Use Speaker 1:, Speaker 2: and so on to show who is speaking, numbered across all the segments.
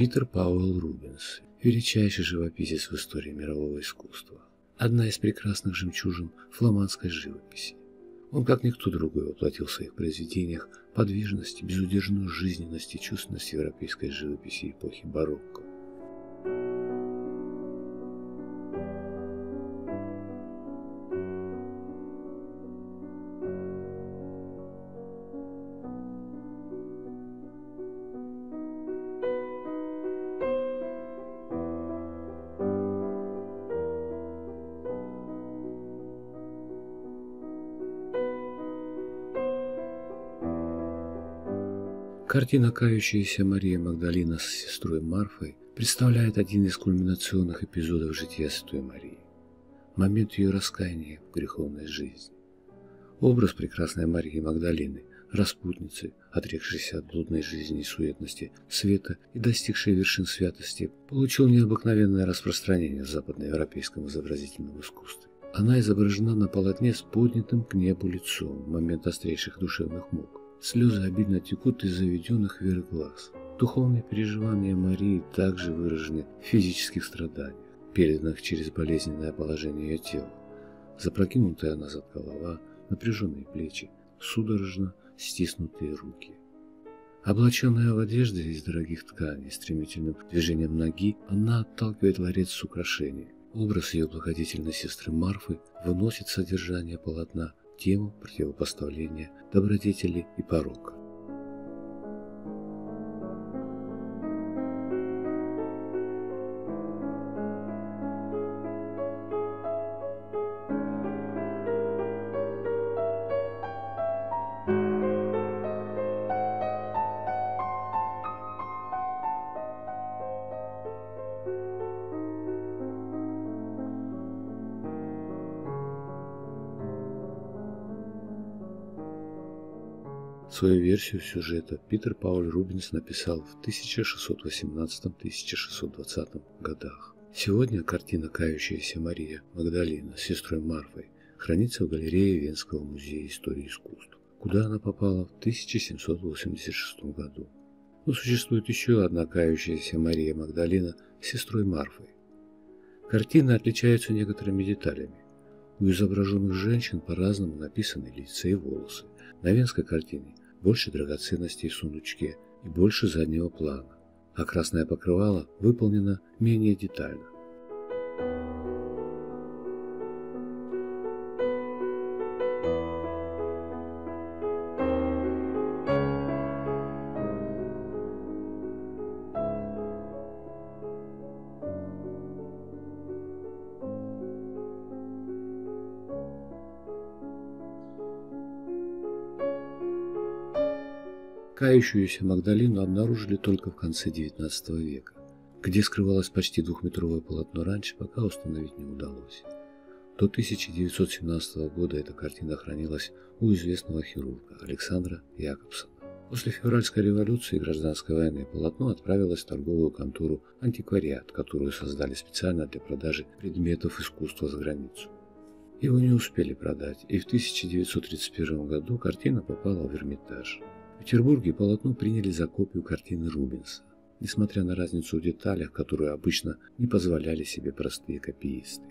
Speaker 1: Питер Пауэлл Рубенс, величайший живописец в истории мирового искусства. Одна из прекрасных жемчужин фламандской живописи. Он, как никто другой, воплотил в своих произведениях подвижность, безудержную жизненность и чувственность европейской живописи эпохи барокко. Картина «Кающаяся Мария Магдалина с сестрой Марфой» представляет один из кульминационных эпизодов жития Святой Марии. Момент ее раскаяния в греховной жизни. Образ прекрасной Марии Магдалины, распутницы, отрекшейся от блудной жизни и суетности, света и достигшей вершин святости, получил необыкновенное распространение в западноевропейском изобразительном искусстве. Она изображена на полотне с поднятым к небу лицом в момент острейших душевных мук. Слезы обидно текут из заведенных вверх глаз. Духовные переживания Марии также выражены в физических страданиях, переданных через болезненное положение ее тела. Запрокинутая назад голова, напряженные плечи, судорожно стиснутые руки. Облаченная в одежды из дорогих тканей, стремительным движением ноги, она отталкивает ларец с украшением. Образ ее благодетельной сестры Марфы выносит содержание полотна тему противопоставления добродетели и порока. Свою версию сюжета Питер Пауль Рубинс написал в 1618-1620 годах. Сегодня картина «Кающаяся Мария Магдалина с сестрой Марфой» хранится в галерее Венского музея истории искусств, куда она попала в 1786 году. Но существует еще одна «Кающаяся Мария Магдалина с сестрой Марфой». Картины отличаются некоторыми деталями. У изображенных женщин по-разному написаны лица и волосы. На венской картине больше драгоценностей в сундучке и больше заднего плана, а красное покрывало выполнено менее детально. Кающуюся Магдалину обнаружили только в конце XIX века, где скрывалось почти двухметровое полотно раньше, пока установить не удалось. До 1917 года эта картина хранилась у известного хирурга Александра Якобсона. После февральской революции и гражданской войны полотно отправилось в торговую контору «Антиквариат», которую создали специально для продажи предметов искусства за границу. Его не успели продать, и в 1931 году картина попала в Эрмитаж. Петербурге полотно приняли за копию картины Рубенса, несмотря на разницу в деталях, которую обычно не позволяли себе простые копиисты.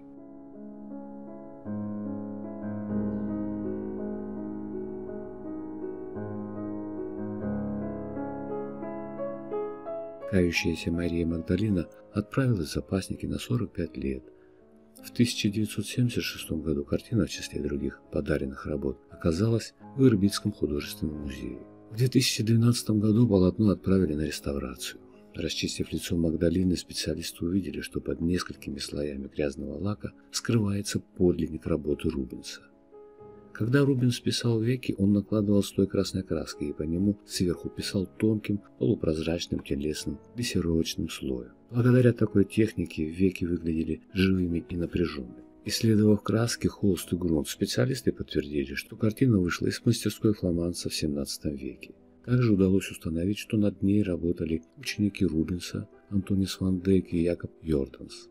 Speaker 1: Кающаяся Мария Магдалина отправилась в запасники на 45 лет. В 1976 году картина в числе других подаренных работ оказалась в Ирбитском художественном музее. В 2012 году полотно отправили на реставрацию. Расчистив лицо Магдалины, специалисты увидели, что под несколькими слоями грязного лака скрывается подлинник работы Рубенса. Когда Рубенс писал веки, он накладывал слой красной краски и по нему сверху писал тонким, полупрозрачным телесным бисеровочным слоем. Благодаря такой технике веки выглядели живыми и напряженными. Исследовав краски, холст и грунт, специалисты подтвердили, что картина вышла из мастерской фламандца в XVII веке. Также удалось установить, что над ней работали ученики Рубенса, Антонис Ван Дейк и Якоб Йорданс.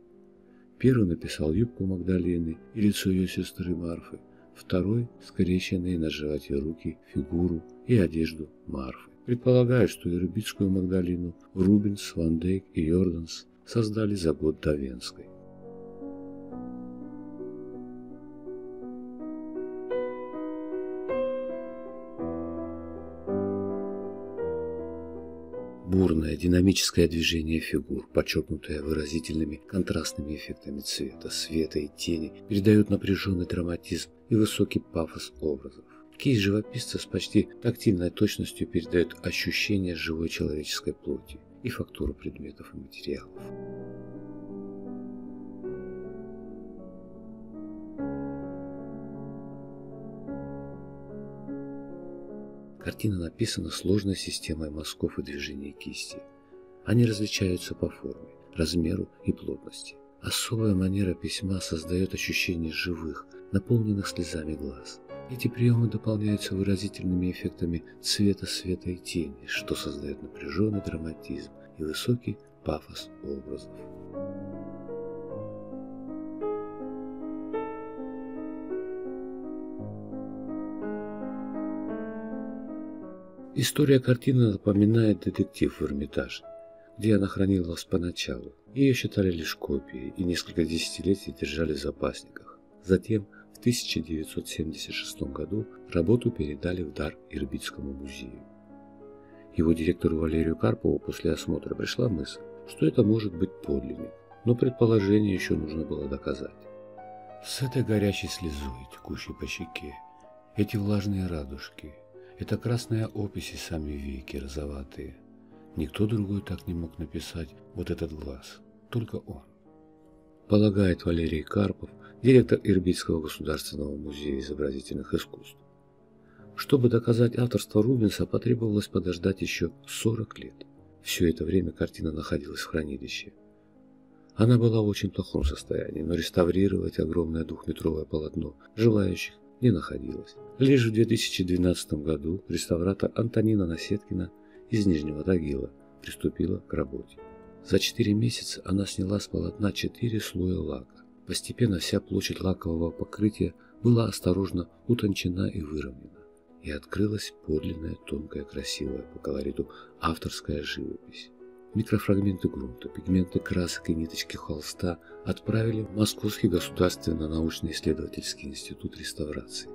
Speaker 1: Первый написал юбку Магдалины и лицо ее сестры Марфы, второй – скрещенные на животе руки, фигуру и одежду Марфы. предполагают, что Ирбитскую Магдалину Рубинс, Ван Дейк и Йорданс создали за год до Венской. Бурное динамическое движение фигур, подчеркнутое выразительными контрастными эффектами цвета, света и тени, передает напряженный драматизм и высокий пафос образов. Кисть живописца с почти тактильной точностью передает ощущение живой человеческой плоти и фактуру предметов и материалов. Картина написана сложной системой мазков и движений кисти. Они различаются по форме, размеру и плотности. Особая манера письма создает ощущение живых, наполненных слезами глаз. Эти приемы дополняются выразительными эффектами цвета, света и тени, что создает напряженный драматизм и высокий пафос образов. История картины напоминает детектив в Эрмитаже, где она хранилась поначалу. Ее считали лишь копией и несколько десятилетий держали в запасниках. Затем, в 1976 году, работу передали в дар Ирбитскому музею. Его директору Валерию Карпову после осмотра пришла мысль, что это может быть подлинник, но предположение еще нужно было доказать. С этой горячей слезой, текущей по щеке, эти влажные радужки – это красная опись и сами веки розоватые. Никто другой так не мог написать вот этот глаз. Только он. Полагает Валерий Карпов, директор Ирбитского государственного музея изобразительных искусств. Чтобы доказать авторство Рубенса, потребовалось подождать еще 40 лет. Все это время картина находилась в хранилище. Она была в очень плохом состоянии, но реставрировать огромное двухметровое полотно желающих не находилось. Лишь в 2012 году реставратор Антонина Насеткина из Нижнего Тагила приступила к работе. За 4 месяца она сняла с полотна 4 слоя лака. Постепенно вся площадь лакового покрытия была осторожно утончена и выровнена, и открылась подлинная, тонкая, красивая по колориту авторская живопись. Микрофрагменты грунта, пигменты красок и ниточки холста отправили в Московский государственный научно-исследовательский институт реставрации.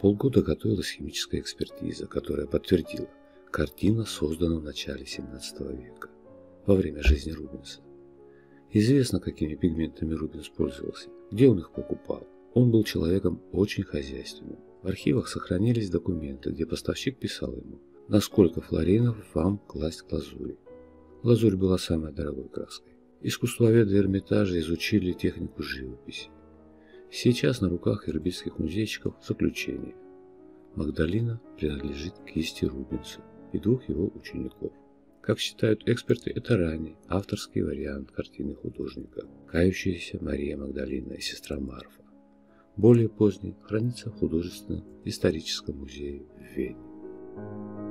Speaker 1: Полгода готовилась химическая экспертиза, которая подтвердила, картина создана в начале 17 века, во время жизни Рубенса. Известно, какими пигментами Рубенс пользовался, где он их покупал. Он был человеком очень хозяйственным. В архивах сохранились документы, где поставщик писал ему, насколько флоринов вам класть к лазури. Лазурь была самой дорогой краской. Искусствоведы Эрмитажа изучили технику живописи. Сейчас на руках ирбитских музейщиков заключение. Магдалина принадлежит кисти Рубенса и двух его учеников. Как считают эксперты, это ранний авторский вариант картины художника «Кающаяся Мария Магдалина и сестра Марфа». Более поздний хранится в художественном историческом музее в Вене.